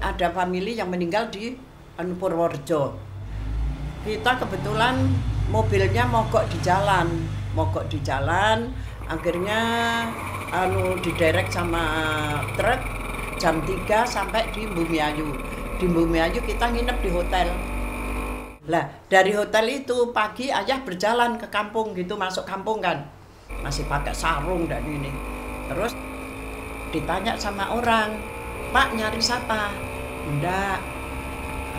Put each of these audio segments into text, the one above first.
ada family yang meninggal di anu, Purworejo. Kita kebetulan mobilnya mogok di jalan, mogok di jalan, akhirnya anu diderek sama truk jam 3 sampai di Bumiayu. Di Bumiayu kita nginep di hotel. Lah, dari hotel itu pagi ayah berjalan ke kampung gitu, masuk kampung kan. Masih pakai sarung dan ini. Terus ditanya sama orang, "Pak, nyari siapa?" "Enggak.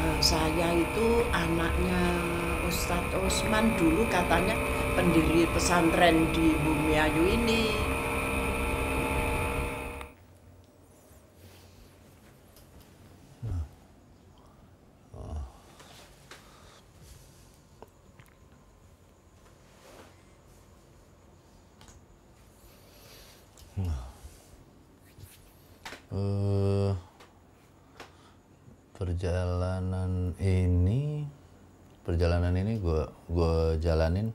eh, saya itu anaknya Ustadz Usman dulu katanya pendiri pesantren di Bumiayu ini." eh perjalanan ini perjalanan ini gue gue jalanin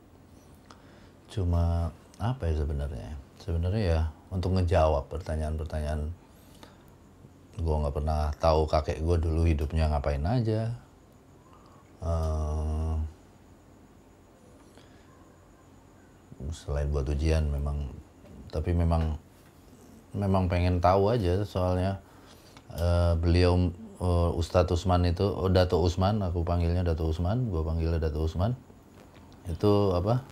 cuma apa ya sebenarnya? Sebenarnya ya untuk ngejawab pertanyaan-pertanyaan gue nggak pernah tahu kakek gue dulu hidupnya ngapain aja. Eh, selain buat ujian memang tapi memang memang pengen tahu aja soalnya eh, beliau eh, Ustadz Usman itu oh, Dato Usman aku panggilnya Dato Usman gue panggilnya Dato Usman. Itu apa?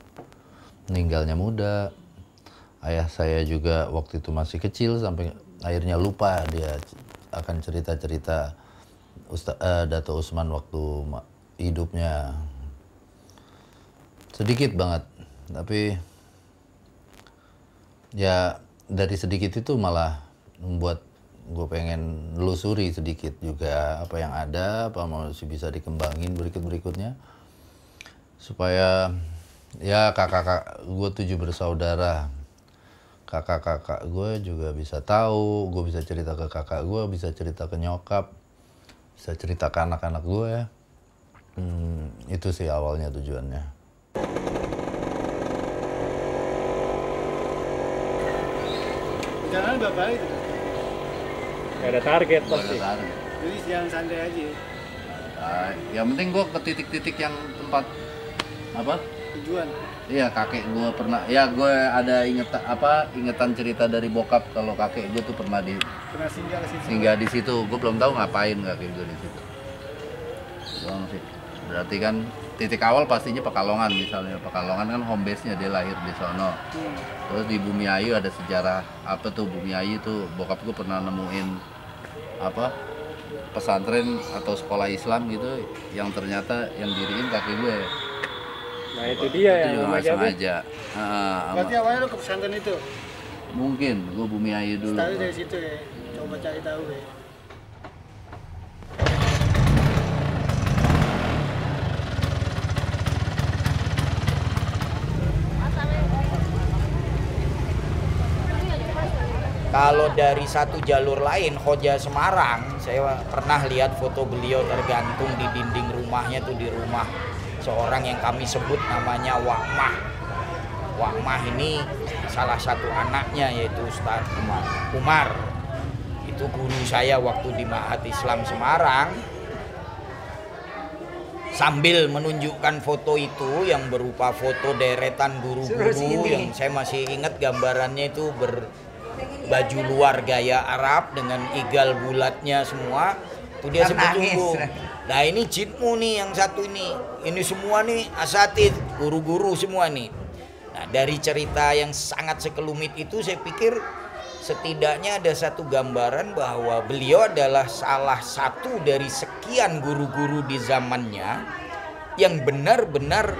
Meninggalnya muda. Ayah saya juga waktu itu masih kecil sampai akhirnya lupa dia akan cerita-cerita Ustaz eh, Dato Usman waktu hidupnya. Sedikit banget tapi ya dari sedikit itu malah membuat gue pengen nelusuri sedikit juga apa yang ada apa masih bisa dikembangin berikut berikutnya supaya ya kakak-kakak gue tujuh bersaudara. Kakak-kakak gue juga bisa tahu gue bisa cerita ke kakak gue bisa cerita ke nyokap bisa cerita ke anak-anak gue ya. Hmm, itu sih awalnya tujuannya. Jangan berapa itu? Gak ada target pasti. Jadi yang santai aja. Nah, yang penting gue ke titik-titik yang tempat apa Tujuan. Iya kakek gue pernah, ya gue ada inget apa ingetan cerita dari bokap kalau kakek gue tuh pernah di Pernah singgah ke situ. singgah di situ. Gue belum tahu ngapain kakek gue di situ. Doang sih. Berarti kan titik awal pastinya Pekalongan misalnya. Pekalongan kan home base-nya dia lahir di sono. Hmm. Terus di Bumi Ayu ada sejarah apa tuh Bumi Ayu tuh bokap gue pernah nemuin apa pesantren atau sekolah Islam gitu yang ternyata yang diriin kakek gue. Nah itu dia itu yang nggak itu. sengaja. Ah, sama- Berarti awalnya lu ke pesantren itu. mungkin gue Bumi Ayu dulu. Dari situ ya. Coba cari tahu ya. Kalau dari satu jalur lain, Hoja Semarang, saya pernah lihat foto beliau tergantung di dinding rumahnya tuh di rumah seorang yang kami sebut namanya Wakmah. Wakmah ini salah satu anaknya yaitu Ustadz Umar. Umar. Itu guru saya waktu di Ma'had Islam Semarang. Sambil menunjukkan foto itu yang berupa foto deretan guru-guru yang saya masih ingat gambarannya itu ber, baju luar gaya Arab dengan igal bulatnya semua itu dia sebut tunggu nah ini jitmu nih yang satu ini. Ini semua nih asatid guru-guru semua nih. Nah dari cerita yang sangat sekelumit itu saya pikir setidaknya ada satu gambaran bahwa beliau adalah salah satu dari sekian guru-guru di zamannya yang benar-benar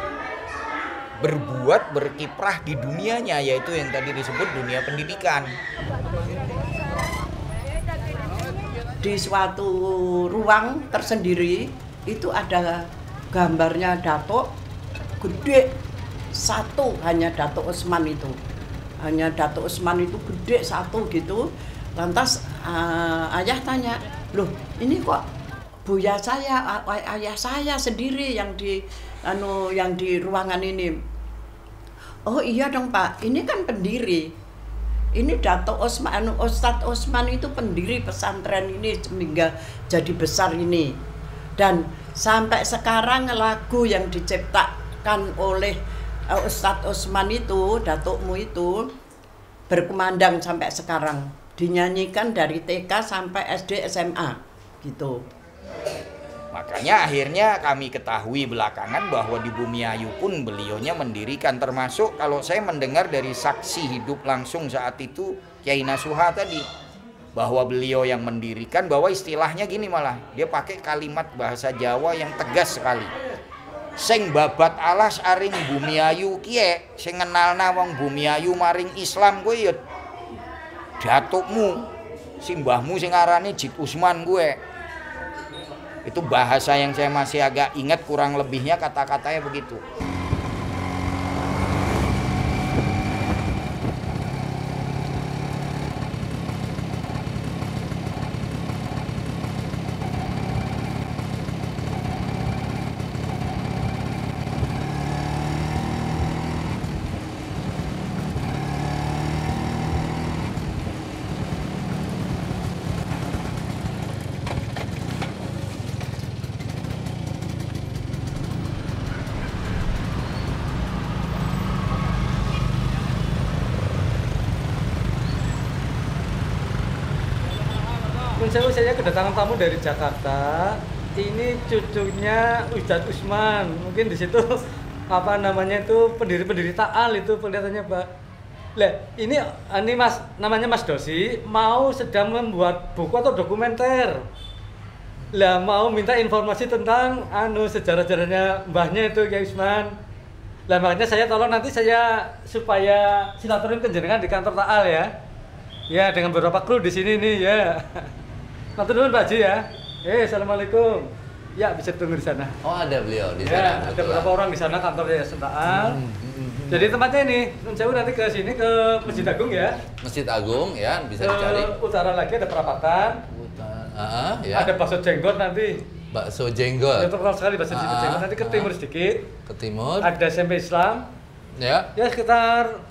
berbuat berkiprah di dunianya yaitu yang tadi disebut dunia pendidikan. di suatu ruang tersendiri itu ada gambarnya Dato gede satu hanya Dato Usman itu hanya Dato Usman itu gede satu gitu lantas eh, ayah tanya loh ini kok buya saya ayah saya sendiri yang di anu yang di ruangan ini oh iya dong pak ini kan pendiri ini Dato Osman, anu, Ustadz Osman itu pendiri pesantren ini sehingga jadi besar ini. Dan sampai sekarang lagu yang diciptakan oleh eh, Ustadz Osman itu, Datukmu itu berkumandang sampai sekarang. Dinyanyikan dari TK sampai SD SMA gitu. Makanya akhirnya kami ketahui belakangan bahwa di Bumi Ayu pun beliaunya mendirikan termasuk kalau saya mendengar dari saksi hidup langsung saat itu Kiai Nasuha tadi bahwa beliau yang mendirikan bahwa istilahnya gini malah dia pakai kalimat bahasa Jawa yang tegas sekali. Sing babat alas aring Bumi Ayu kie sing ngenalna wong Bumi Ayu maring Islam gue ya datukmu simbahmu sing arane Jit Usman gue itu bahasa yang saya masih agak ingat kurang lebihnya kata-katanya begitu. Sewu saya kedatangan tamu dari Jakarta. Ini cucunya Ustadz Usman. Mungkin di situ apa namanya itu pendiri-pendiri Taal itu kelihatannya Pak. Lah, ini ini Mas namanya Mas Dosi mau sedang membuat buku atau dokumenter. Lah mau minta informasi tentang anu sejarah-sejarahnya mbahnya itu Kiai Usman. Lah makanya saya tolong nanti saya supaya silaturahim kenjenengan di kantor Taal ya. Ya, dengan beberapa kru di sini nih ya. Nanti dulu Pak Haji ya. Eh, assalamualaikum. Ya, bisa tunggu di sana. Oh ada beliau di Ya, sana. ada kebetulan. beberapa orang di sana kantornya ya Sentaan. Hmm, hmm, hmm. Jadi tempatnya ini, Sewu nanti ke sini ke Masjid Agung ya. Masjid Agung ya bisa Ke dicari. utara lagi ada perapatan. Hutan- Ah, ya. Ada bakso jenggot nanti. Bakso jenggot terkenal sekali bakso Ah, jenggot. Nanti ke ah. timur sedikit. ke timur. Ada SMP Islam. Ya. Ya sekitar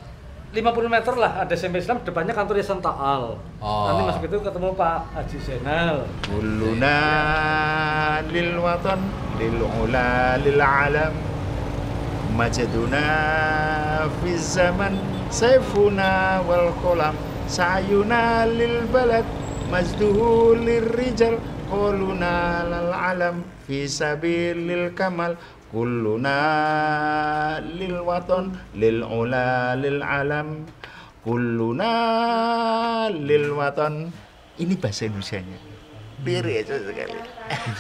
50 meter lah ada SMP Islam depannya kantor Yayasan Taal. Oh. Nanti masuk itu ketemu Pak Haji Zainal. Uluna lil watan lil ula lil alam majaduna fi zaman saifuna wal kolam sayuna lil balad majduhu lir rijal quluna lil alam fi sabilil kamal Kuluna lil waton lil ula lil alam Kuluna lil waton ini bahasa Indonesia-nya diri aja sekali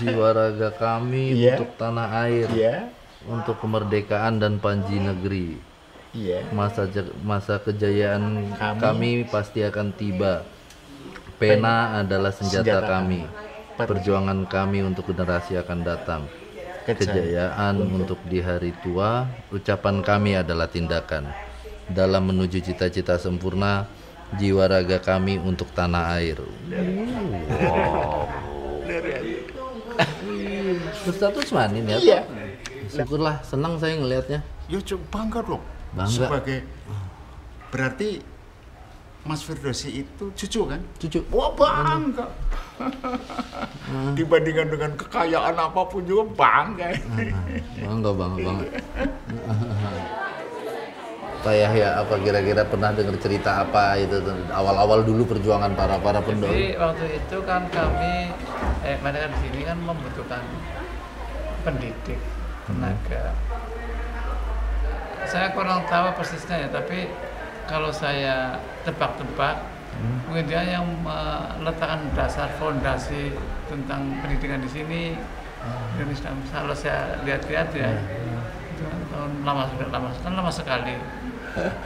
jiwa raga kami yeah. untuk tanah air yeah. untuk kemerdekaan dan panji negeri yeah. masa masa kejayaan kami, kami pasti akan tiba pena adalah senjata, senjata kami. Perjuangan kami untuk generasi akan datang. Kejayaan untuk di hari tua, ucapan kami adalah tindakan. Dalam menuju cita-cita sempurna, jiwa raga kami untuk tanah air. Ustadz Usman ini ya? Iya. Syukurlah, senang saya ngelihatnya. Yo coba bangga loh. Bangga. Sebagai berarti Mas Firdausi itu cucu kan? Cucu. Wah bangga. Dibandingkan dengan kekayaan apa pun juga bangga. Bangga, bangga banget. Pak Yahya, apa kira-kira pernah dengar cerita apa itu awal-awal dulu perjuangan para para penduduk? Jadi waktu itu kan kami, eh mereka di sini kan membutuhkan pendidik, tenaga. Saya kurang tahu persisnya ya, tapi kalau saya tebak-tebak, mungkin dia yang meletakkan dasar fondasi tentang pendidikan di sini. Indonesia, kalau saya lihat-lihat ya, itu kan tahun lama sudah lama, kan lama sekali.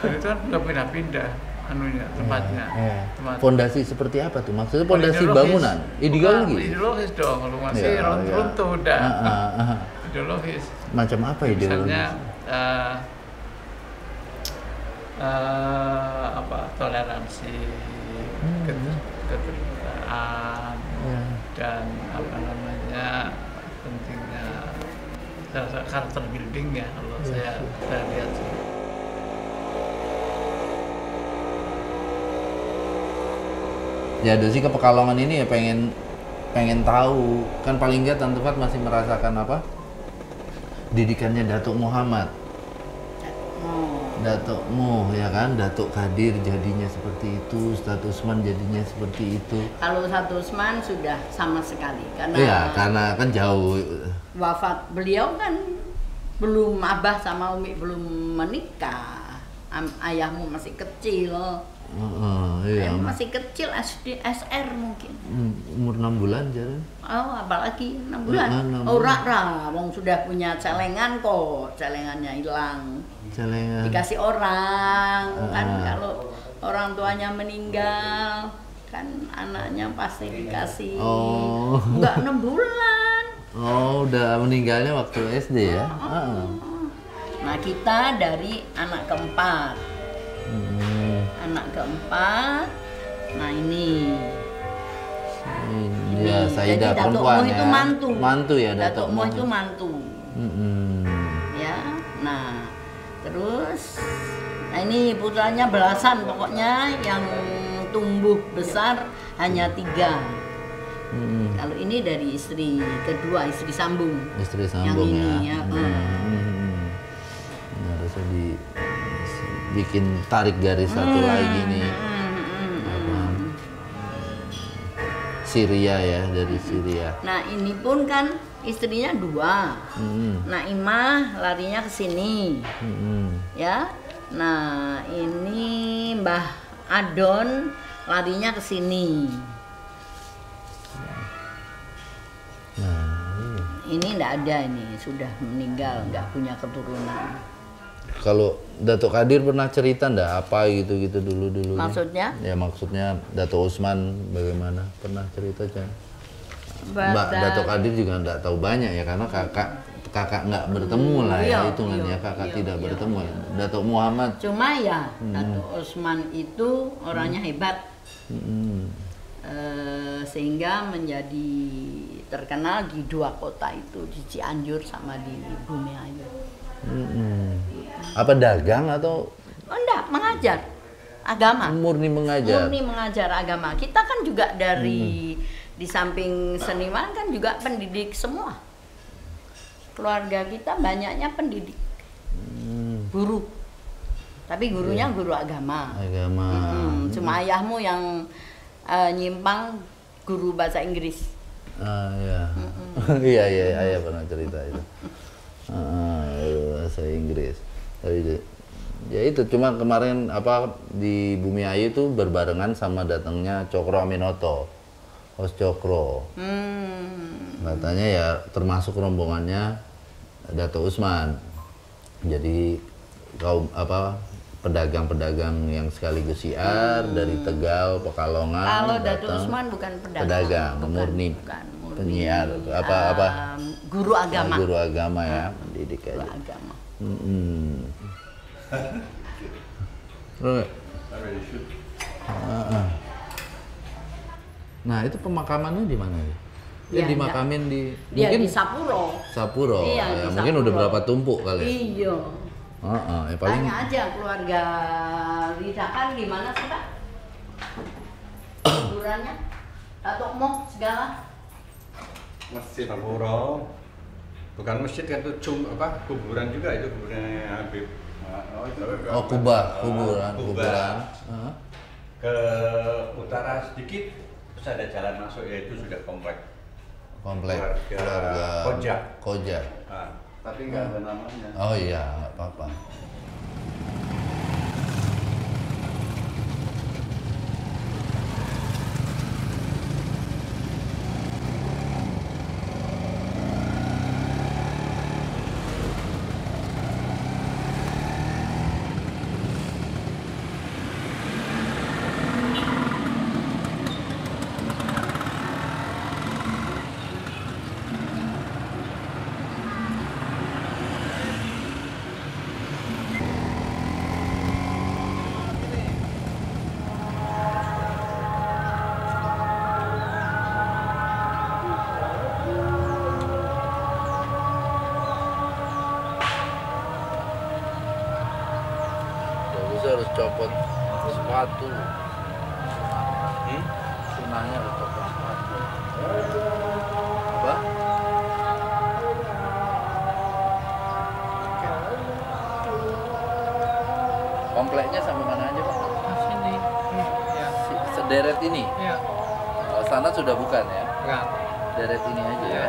Dan itu kan nggak pindah-pindah anunya tempatnya. tempat- Fondasi seperti apa tuh? Maksudnya fondasi Ideologis. bangunan, ideologi. Bukan, ideologis dong, kalau masih Ya, run- ya. runtuh udah. Ah, ah, ah. Ideologis. Macam apa ideologi? Misalnya eh, eh, apa toleransi, Hmm. ket- keterbukaan, Ya. dan apa namanya pentingnya karakter- building ya kalau Iya, saya saya lihat sih. ya Dosi ke Pekalongan ini ya pengen pengen tahu kan paling nggak Tante Fat masih merasakan apa didikannya Datuk Muhammad Oh. Datuk Mu ya kan Datuk Kadir jadinya seperti itu Ustadz Usman jadinya seperti itu Kalau satu Usman sudah sama sekali karena Iya karena kan jauh wafat beliau kan belum abah sama umi belum menikah. Ayahmu masih kecil. Heeh, iya masih kecil SD SR mungkin. Um- umur 6 bulan jalan Oh, apalagi enam bulan. Iya, enam oh, bulan. rak wong sudah punya celengan kok, celengannya hilang. celengan Dikasih orang, kan Ah. kalau orang tuanya meninggal, kan anaknya pasti dikasih. Oh. Enggak enam bulan. oh udah meninggalnya waktu SD ya Heeh. Nah, kita dari anak keempat. Hmm, Anak keempat. Nah, ini. ini ya Ini. Saidah Jadi perempuan Datuk ya itu mantu. mantu ya Datuk Datuk Mo Mo itu mantu. Mm-mm. Ya. Nah, terus nah ini putranya belasan pokoknya yang tumbuh besar hanya tiga. Mm-mm. Kalau ini dari istri kedua, istri sambung. istri Yang sambung ini, ya, ya, Hmm. Hmm. Bikin tarik garis satu Hmm. lagi nih apa Syria ya dari Syria Nah, ini pun kan istrinya dua. Hmm. Naimah larinya ke sini. Hmm. ya. Nah, ini Mbah Adon larinya ke sini. Nah, iya. Ini enggak ada ini, sudah meninggal, nggak punya keturunan. Kalau Datuk Kadir pernah cerita ndak apa gitu gitu dulu dulu Maksudnya? ya maksudnya Datuk Usman bagaimana pernah cerita kan Mbak Datuk Kadir juga nggak tahu banyak ya karena kakak kakak nggak bertemu lah ya Iya, hitungannya iya, kakak iya, tidak iya. bertemu ya Datuk Muhammad Cuma ya, Hmm. Datuk Usman itu orangnya hebat. Mm-mm. eh, sehingga menjadi terkenal di dua kota itu di Cianjur sama di Bumiayu. Mm-mm. apa dagang atau Oh enggak, mengajar agama. murni mengajar Murni mengajar agama. Kita kan juga dari di samping seniman kan juga pendidik semua. Keluarga kita banyaknya pendidik, Hmm, guru. Tapi gurunya guru agama. agama Mm-mm, Cuma ayahmu yang eh, nyimpang guru bahasa Inggris. Ah ya. Iya iya ayah pernah cerita itu. Ah, bahasa Inggris. Tapi itu- ya itu cuma kemarin apa di Bumi Ayu itu berbarengan sama datangnya Cokro Aminoto. Os Cokro. Hmm. Katanya ya termasuk rombongannya Dato Usman. Jadi kaum apa pedagang-pedagang yang sekaligus siar dari Tegal, Pekalongan. Hmm. Kalau Datuk. Usman bukan pedagang, Pedagang, bukan, murni bukan, murni, penyiar, apa- apa? um, guru agama, Guru agama ya, pendidik guru aja. agama. Ah, ah. Nah itu pemakamannya di mana ya? Dia Ya, dimakamin di Dia mungkin di Sapuro. Sapuro. Iya, ya, di mungkin udah berapa tumpuk kali. ya? Iya. Ah, ah, ya paling Tanya aja keluarga Ridakan gimana sih Pak? Kuburannya? Datuk Mo segala? Masjid Sapuro. Bukan masjid kan itu cum apa kuburan juga itu kuburannya Habib. oh kubah, kuburan, Kubah. kuburan. Ah. Ke utara sedikit terus ada jalan masuk yaitu sudah komplek. komplek Keluarga keluarga Koja. Koja. Nah, tapi nggak ada namanya. Oh iya, nggak apa-apa. Apa? Oke. Kompleknya sampai mana aja pak? sini ya Si- Sederet ini? ya Oh, sana sudah bukan ya? enggak Deret ini aja ya?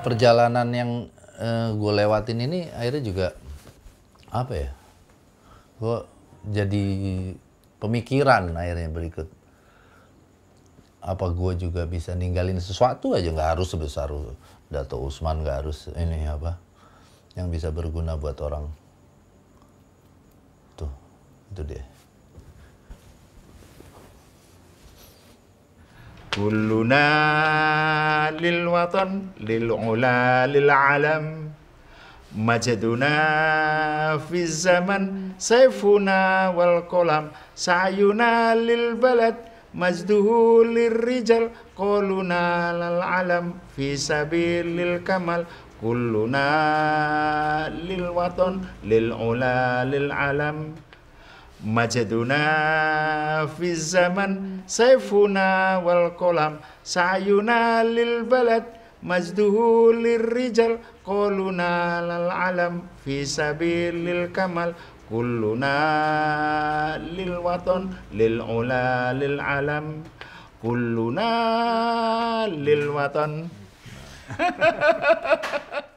Perjalanan yang gue lewatin ini akhirnya juga apa ya? Gue jadi pemikiran akhirnya berikut. Apa gue juga bisa ninggalin sesuatu aja nggak harus sebesar Dato Usman nggak harus ini apa yang bisa berguna buat orang. Tuh, itu dia. Majaduna fi zaman saifuna wal kolam sayuna lil balad majduhu lirrijal koluna lal alam fi sabilil kamal kulluna lil waton lil ula lil alam. Majaduna fi zaman saifuna wal kolam sayuna lil balad Majduhu lirrijal Quluna lal alam Fi sabilil kamal Kulluna lil waton Lil ula lil alam Kulluna lil waton.